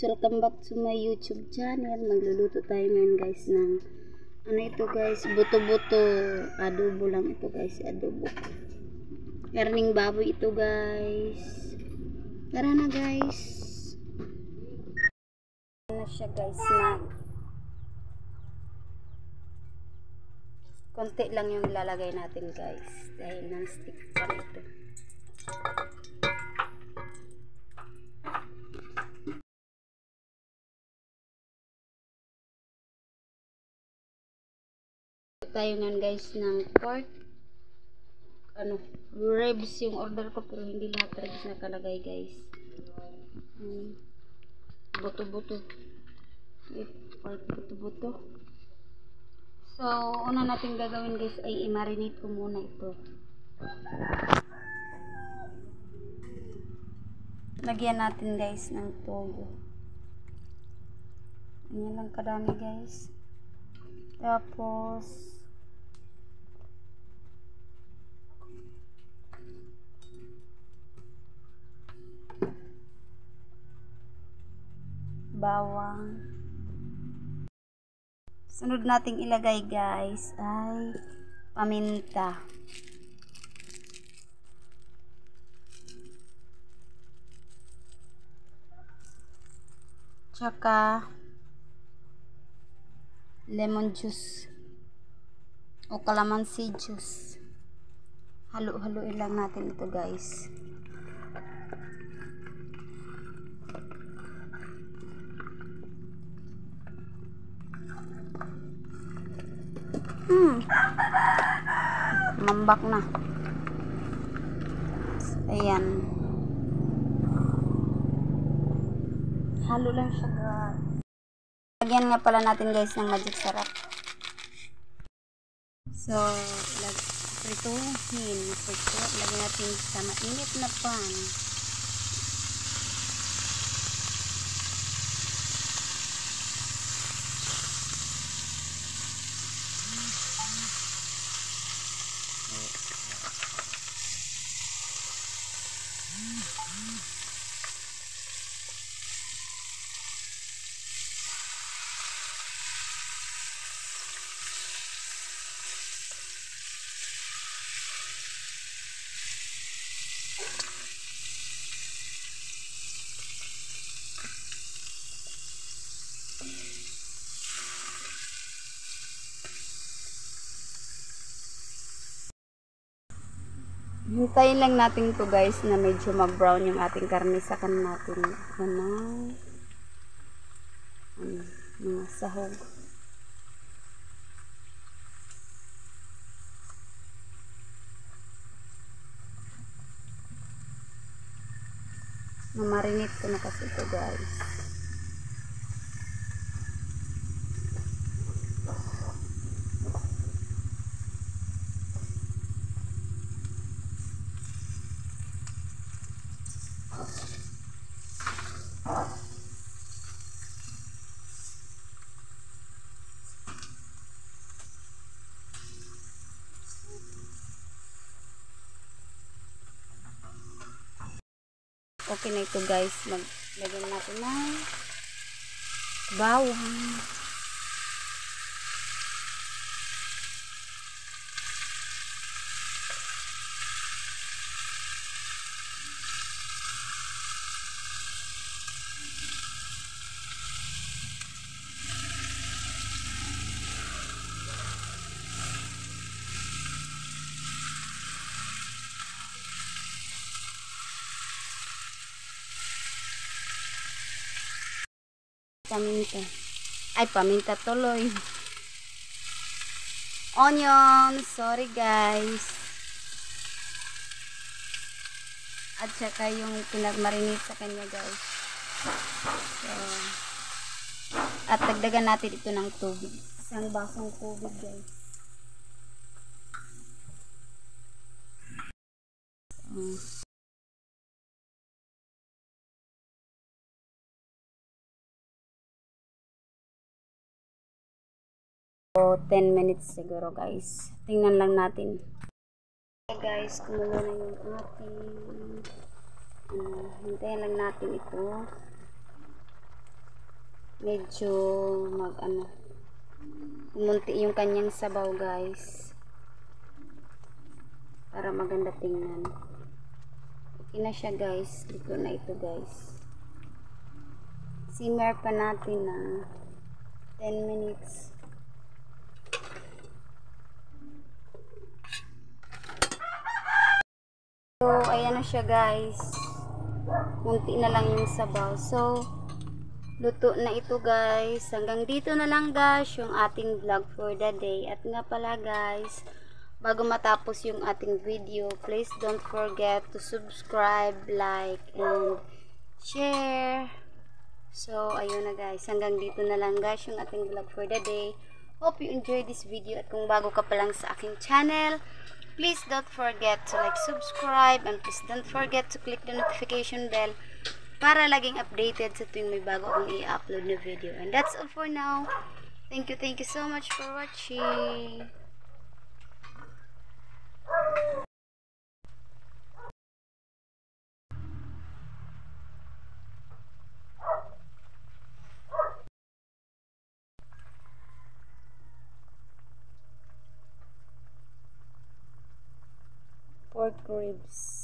welcome back to my YouTube channel. Magluluto tayo ngayon guys ng ano ito guys, buto-buto. Adobo lang ito guys, adobo. Karning baboy ito guys. Tara na guys. Ano siya guys na konti lang yung lalagay natin guys dahil non-stick pa ito. Tayo ngayon guys ng pork. Ano ribs yung order ko pero hindi lahat ribs nakalagay guys. Hmm. buto buto pork buto buto so una natin gagawin guys ay i-marinate ko muna ito. Lagyan natin guys ng toyo ganyan lang kadami guys. Tapos bawang. Sunod nating ilagay guys ay paminta. Tsaka lemon juice o calamansi juice. Halo-haloin lang natin ito guys. Mambak na. Ayan. Halo lang siya guys. Lagyan nga pala natin guys ng magic sarap. So, lag prituhin. Prito. Lagyan natin sa mainit na pan. Hintayin lang natin to guys na medyo mag-brown yung ating karne sa kan natin. Ano? Ano? Mga sahog. Mamarinate ko na kasi ito guys. Okay na ito guys. Maglagyan natin ng bawang. Paminta. Ay, paminta tuloy. Onion. Sorry, guys. At saka yung pinagmarinate sa kanya, guys. So, at dagdagan natin ito ng tubig. Isang basong tubig, guys. Um, So, 10 minutes siguro guys. Tingnan lang natin. Okay guys, kumulo na yung ating uh, hintayin lang natin ito. medyo mag ano umunti yung kanyang sabaw guys para maganda tingnan okay na siya guys dito na ito guys simmer pa natin na 10 minutes so na siya guys. Munti na lang yung sabaw. So luto na ito guys. Hanggang dito na lang guys yung ating vlog for the day. At nga pala guys bago matapos yung ating video please don't forget to subscribe like and share. So ayun na guys. Hanggang dito na lang guys yung ating vlog for the day. Hope you enjoyed this video. At kung bago ka pa lang sa aking channel please don't forget to like subscribe and please don't forget to click the notification bell para laging updated sa tuwing may bago akong i-upload na video. And that's all for now. Thank you, thank you so much for watching. Pork ribs.